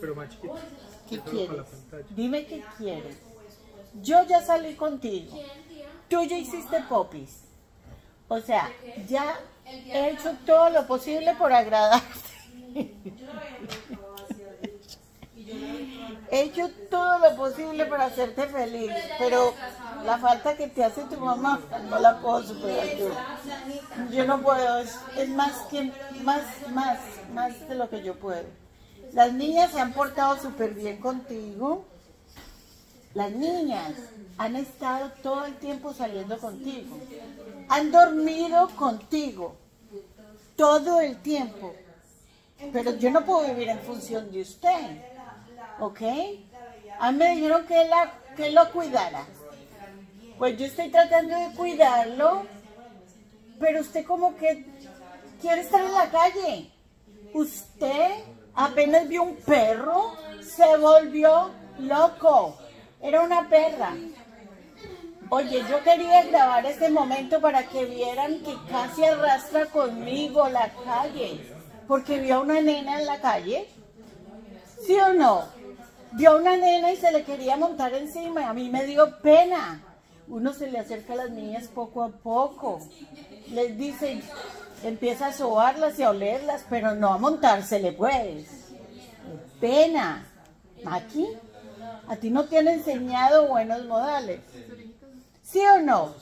pero más chiquito. ¿Qué quieres? Dime qué quieres. Yo ya salí contigo. Tú ya hiciste popis. O sea, ya he hecho todo lo posible por agradarte. He hecho todo lo posible para hacerte feliz, pero la falta que te hace tu mamá no la puedo superar yo. Yo no puedo, es, es más que más, más, más de lo que yo puedo. Las niñas se han portado súper bien contigo. Las niñas han estado todo el tiempo saliendo contigo. Han dormido contigo todo el tiempo. Pero yo no puedo vivir en función de usted. ¿Ok? A mí me dijeron que, la, que lo cuidara. Pues yo estoy tratando de cuidarlo. Pero usted como que quiere estar en la calle. Usted apenas vio un perro, se volvió loco. Era una perra. Oye, yo quería grabar este momento para que vieran que casi arrastra conmigo la calle. Porque vio a una nena en la calle. ¿Sí o no? Vio a una nena y se le quería montar encima. A mí me dio pena. Uno se le acerca a las niñas poco a poco. Les dice, empieza a sobarlas y a olerlas, pero no a montársele pues. Pena. Maki, a ti no te han enseñado buenos modales. ¿Sí o no?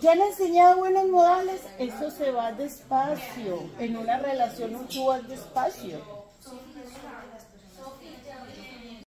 ¿Te han enseñado buenos modales? Eso se va despacio. En una relación tú vas despacio.